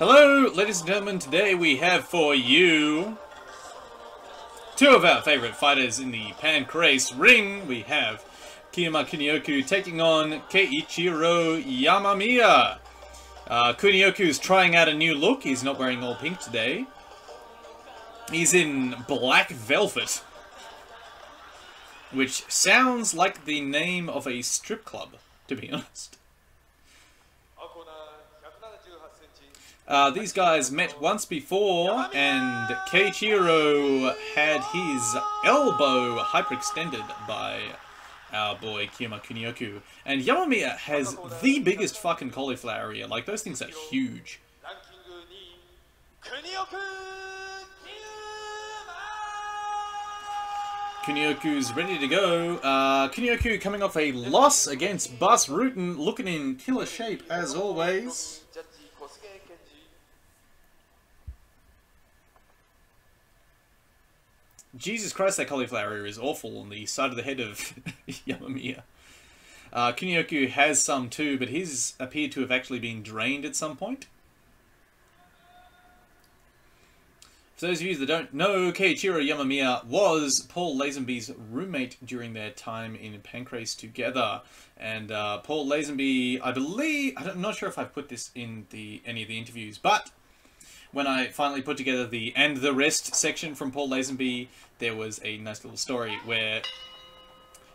Hello, ladies and gentlemen. Today we have for you two of our favorite fighters in the Pancrase ring. We have Kiuma Kunioku taking on Keiichiro Yamamiya. Uh, Kunioku is trying out a new look. He's not wearing all pink today. He's in black velvet. Which sounds like the name of a strip club, to be honest. Uh, these guys met once before, and Keiichiro had his elbow hyperextended by our boy Kiuma Kunioku. And Yamamiya has the biggest fucking cauliflower ear. Like, those things are huge. Kunioku's ready to go. Uh, Kunioku coming off a loss against Bas Rutten, looking in killer shape as always. Jesus Christ, that cauliflower ear is awful on the side of the head of Yamamiya. Uh, Kunioku has some too, but his appeared to have actually been drained at some point. For those of you that don't know, Keiichiro Yamamiya was Paul Lazenby's roommate during their time in Pancrase together. And uh, Paul Lazenby, I believe, I'm not sure if I put this in the any of the interviews, but when I finally put together the and the rest section from Paul Lazenby, there was a nice little story where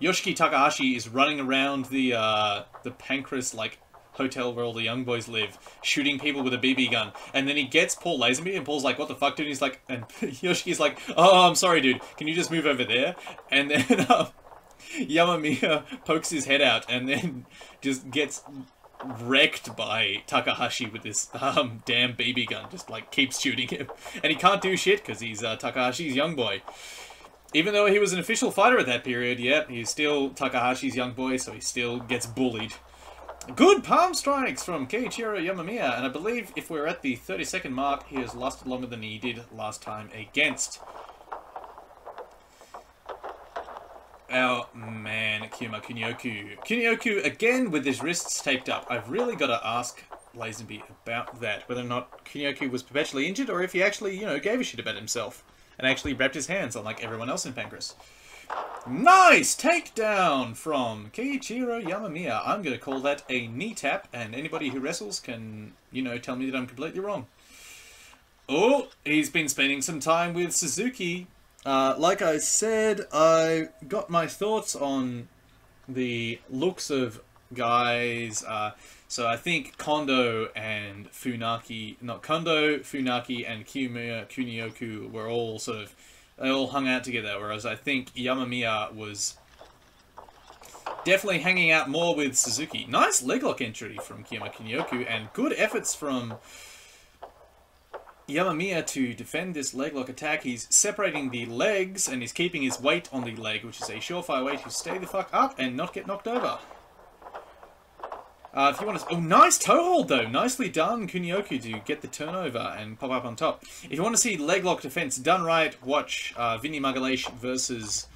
Yoshiki Takahashi is running around the uh, the Pancrase like hotel where all the young boys live, shooting people with a BB gun, and then he gets Paul Lazenby, and Paul's like, "What the fuck, dude?" He's like, and Yoshiki's like, "Oh, I'm sorry, dude. Can you just move over there?" And then uh, Yamamiya pokes his head out, and then just gets wrecked by Takahashi with this um, damn BB gun. Just like keeps shooting him, and he can't do shit because he's uh, Takahashi's young boy. Even though he was an official fighter at that period, yep, he's still Takahashi's young boy, so he still gets bullied. Good palm strikes from Keiichiro Yamamiya, and I believe if we're at the 30 second mark, he has lasted longer than he did last time against our man Kiuma Kunioku. Kunioku again with his wrists taped up. I've really got to ask Lazenby about that, whether or not Kunioku was perpetually injured or if he actually, you know, gave a shit about himself and actually wrapped his hands unlike everyone else in Pancrase. Nice takedown from Keiichiro Yamamiya. I'm going to call that a knee tap, and anybody who wrestles can, you know, tell me that I'm completely wrong. Oh, he's been spending some time with Suzuki. Uh, like I said, I got my thoughts on the looks of guys. Uh, so I think Kondo and Funaki, not Kondo, Funaki, and Kiyomiya Kunioku were all sort of they all hung out together, whereas I think Yamamiya was definitely hanging out more with Suzuki. Nice leglock entry from Kiuma Kunioku, and good efforts from Yamamiya to defend this leglock attack. He's separating the legs, and he's keeping his weight on the leg, which is a surefire way to stay the fuck up and not get knocked over. Uh, if you want to... Oh, nice toe hold, though. Nicely done, Kunioku, to get the turnover and pop up on top. If you want to see leg lock defense done right, watch uh, Vinny Magalhaes versus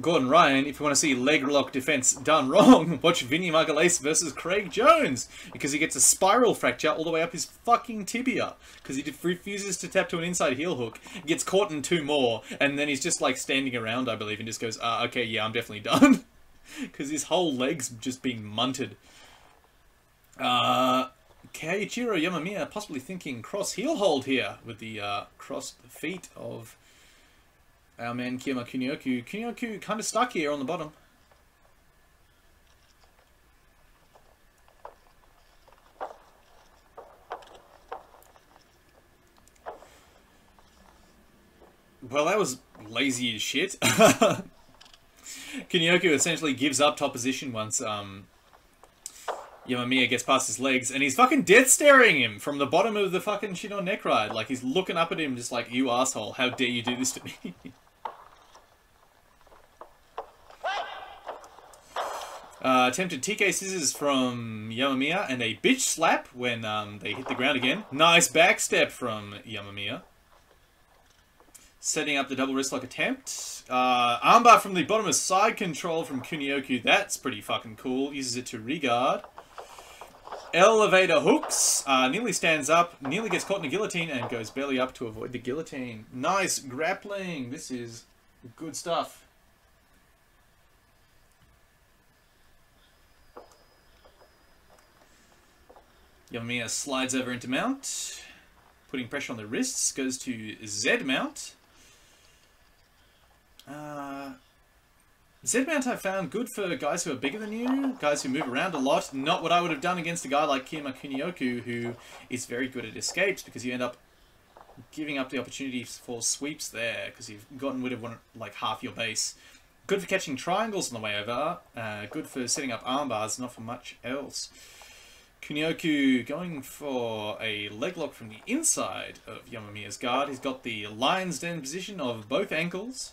Gordon Ryan. If you want to see leg lock defense done wrong, watch Vinny Magalhaes versus Craig Jones. Because he gets a spiral fracture all the way up his fucking tibia. Because he refuses to tap to an inside heel hook. Gets caught in two more. And then he's just like standing around, I believe, and just goes, uh, okay, yeah, I'm definitely done. Because his whole leg's just being munted. Uh, Keiichiro Yamamiya possibly thinking cross heel hold here with the uh, crossed feet of our man Kiuma Kunioku. Kunioku kind of stuck here on the bottom. Well, that was lazy as shit. Kunioku essentially gives up top position once um, Yamamiya gets past his legs, and he's fucking death staring him from the bottom of the fucking shit on neck ride. Like, he's looking up at him just like, you asshole, how dare you do this to me? uh, attempted TK scissors from Yamamiya, and a bitch slap when um, they hit the ground again. Nice backstep from Yamamiya. Setting up the double wrist lock attempt. Uh, armbar from the bottom of side control from Kunioku. That's pretty fucking cool. Uses it to regard. Elevator hooks. Uh, nearly stands up, nearly gets caught in a guillotine, and goes belly up to avoid the guillotine. Nice grappling. This is good stuff. Yamamiya slides over into mount, putting pressure on the wrists, goes to Z mount. Uh, Z mount I found good for guys who are bigger than you, guys who move around a lot. Not what I would have done against a guy like Kiuma Kunioku, who is very good at escapes because you end up giving up the opportunities for sweeps there because you've gotten rid of one like half your base. Good for catching triangles on the way over. Uh, good for setting up arm bars, not for much else. Kunioku going for a leg lock from the inside of Yamamiya's guard. He's got the lion's den position of both ankles.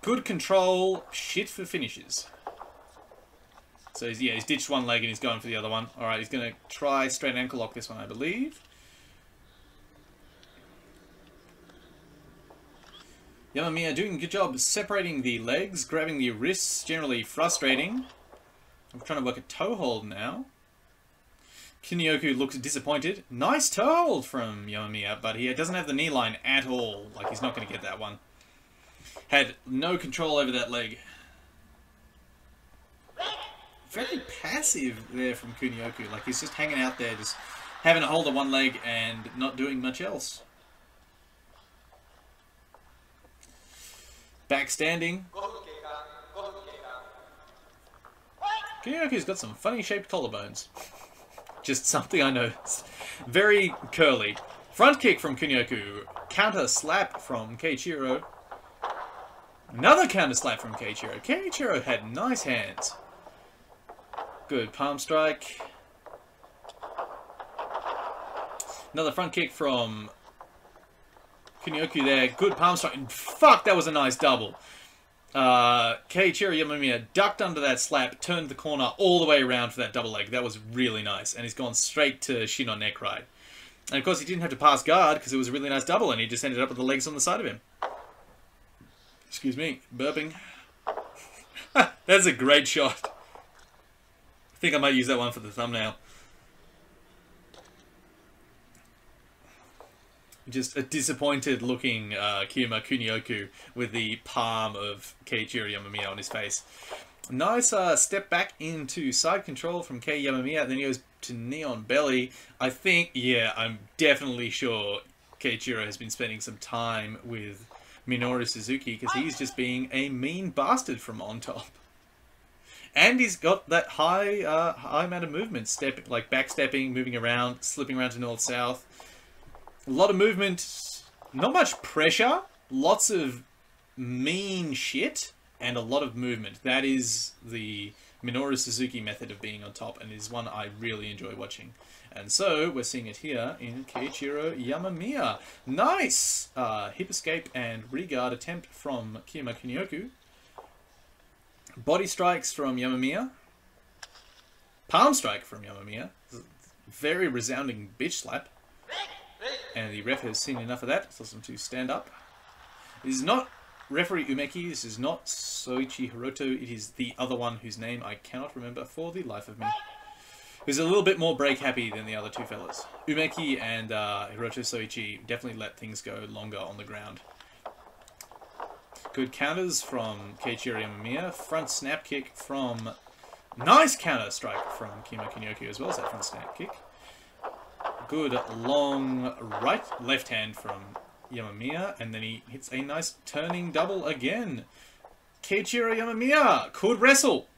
Good control, shit for finishes. So he's, yeah, he's ditched one leg and he's going for the other one. Alright, he's going to try straight ankle lock this one, I believe. Yamamiya doing a good job separating the legs, grabbing the wrists, generally frustrating. I'm trying to work a toe hold now. Kunioku looks disappointed. Nice toe hold from Yamamiya, but he doesn't have the knee line at all. Like, he's not going to get that one. Had no control over that leg. Very passive there from Kunioku. Like, he's just hanging out there, just having a hold of one leg and not doing much else. Backstanding. Kunioku's got some funny shaped collarbones. Just something I noticed. Very curly. Front kick from Kunioku. Counter slap from Keiichiro. Another counter slap from Keiichiro. Keiichiro had nice hands. Good palm strike. Another front kick from Kunioku there. Good palm strike. And fuck, that was a nice double. Uh, Keiichiro Yamamiya ducked under that slap, turned the corner all the way around for that double leg. That was really nice. And he's gone straight to Shin on neck ride. And of course, he didn't have to pass guard because it was a really nice double, and he just ended up with the legs on the side of him. Excuse me, burping. That's a great shot. I think I might use that one for the thumbnail. Just a disappointed looking uh, Kiuma Kunioku with the palm of Keiichiro Yamamiya on his face. Nice uh, step back into side control from Kei Yamamiya, then he goes to knee on belly. I think, yeah, I'm definitely sure Keiichiro has been spending some time with Minoru Suzuki because he's just being a mean bastard from on top. And he's got that high uh, high amount of movement, step like backstepping, moving around, slipping around to north-south. A lot of movement, not much pressure, lots of mean shit, and a lot of movement. That is the Minoru Suzuki method of being on top, and is one I really enjoy watching. And so, we're seeing it here in Keiichiro Yamamiya. Nice! Uh, hip escape and regard attempt from Kiuma Kunioku. Body strikes from Yamamiya. Palm strike from Yamamiya. Very resounding bitch slap. And the ref has seen enough of that, tells him to stand up. This is not referee Umeki, this is not Soichi Hiroto, it is the other one whose name I cannot remember for the life of me. Who's a little bit more break happy than the other two fellas. Umeki and uh, Hiroto Soichi definitely let things go longer on the ground. Good counters from Keiichiro Yamamiya. Front snap kick from... Nice counter strike from Kiuma Kunioku as well as that front snap kick. Good long right, left hand from Yamamiya, and then he hits a nice turning double again. Keiichiro Yamamiya could wrestle.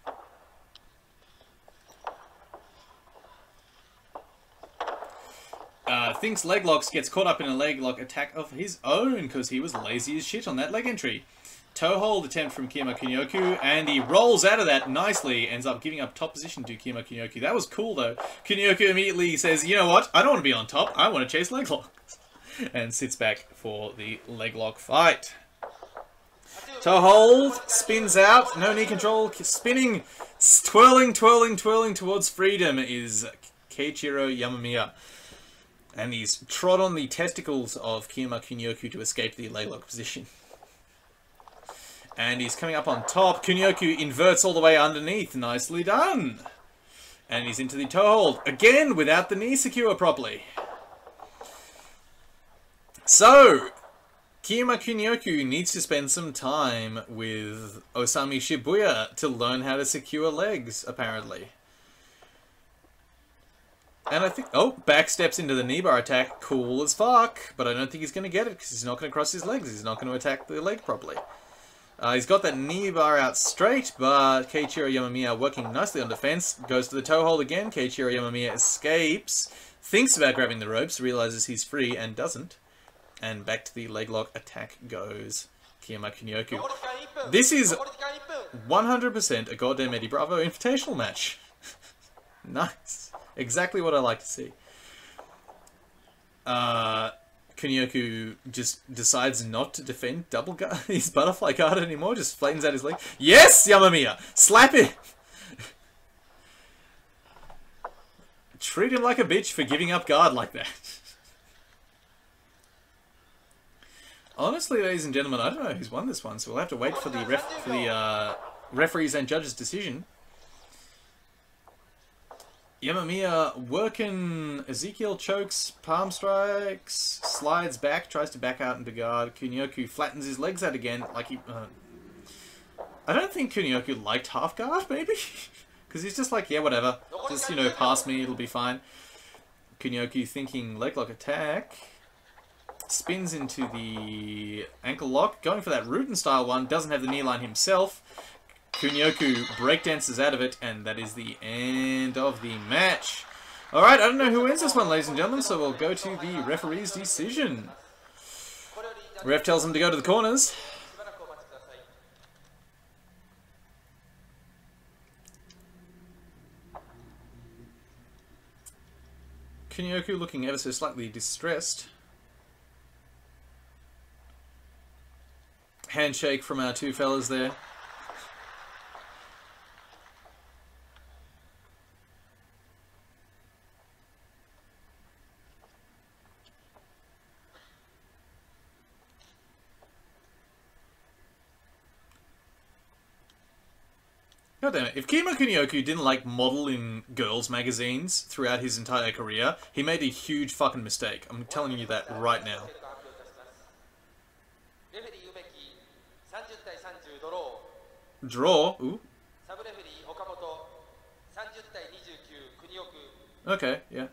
Uh, thinks leg locks gets caught up in a leg lock attack of his own because he was lazy as shit on that leg entry. Toe hold attempt from Kiuma Kunioku, and he rolls out of that nicely, ends up giving up top position to Kiuma Kunioku. That was cool, though. Kunioku immediately says, you know what, I don't want to be on top, I want to chase leg locks. And sits back for the leg lock fight. Toe hold, spins out, no knee control, spinning, twirling, twirling, twirling towards freedom is Keiichiro Yamamiya. And he's trod on the testicles of Kiyama Kunioku to escape the leg lock position. And he's coming up on top. Kunioku inverts all the way underneath. Nicely done. And he's into the toe hold. Again, without the knee secure properly. So, Kiuma Kunioku needs to spend some time with Osami Shibuya to learn how to secure legs, apparently. And I think... Oh, back steps into the knee bar attack. Cool as fuck. But I don't think he's going to get it because he's not going to cross his legs. He's not going to attack the leg properly. Uh, he's got that knee bar out straight, but Keiichiro Yamamiya working nicely on defense. Goes to the toe hold again. Keiichiro Yamamiya escapes. Thinks about grabbing the ropes, realizes he's free, and doesn't. And back to the leg lock attack goes Kiuma Kunioku. This is 100% a goddamn Eddie Bravo Invitational match. nice. Exactly what I like to see. Uh, Kunioku just decides not to defend double guard, his butterfly guard anymore, just flattens out his leg. Yes, Yamamiya! Slap it! Treat him like a bitch for giving up guard like that. Honestly, ladies and gentlemen, I don't know who's won this one, so we'll have to wait for the ref for the uh, referees and judges' decision. Yamamiya working Ezekiel chokes, palm strikes, slides back, tries to back out into guard. Kunioku flattens his legs out again, like he. Uh, I don't think Kunioku liked half guard, maybe, because he's just like, yeah, whatever, just you know, pass me, it'll be fine. Kunioku thinking leg lock attack, spins into the ankle lock, going for that Rutten style one, doesn't have the knee line himself. Kunioku breakdances out of it, and that is the end of the match. Alright, I don't know who wins this one, ladies and gentlemen, so we'll go to the referee's decision. Ref tells him to go to the corners. Kunioku looking ever so slightly distressed. Handshake from our two fellas there. God damn it. If Kiuma Kunioku didn't like model in girls magazines throughout his entire career, he made a huge fucking mistake. I'm telling you that right now. Draw? Ooh. Okay, yeah.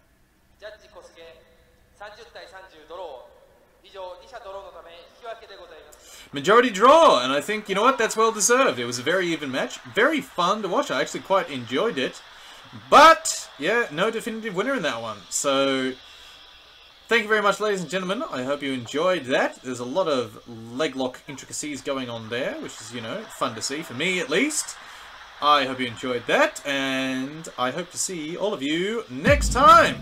Majority draw, and I think, you know what, that's well deserved. It was a very even match. Very fun to watch. I actually quite enjoyed it. But, yeah, no definitive winner in that one. So, thank you very much, ladies and gentlemen. I hope you enjoyed that. There's a lot of leg lock intricacies going on there, which is, you know, fun to see, for me at least. I hope you enjoyed that, and I hope to see all of you next time.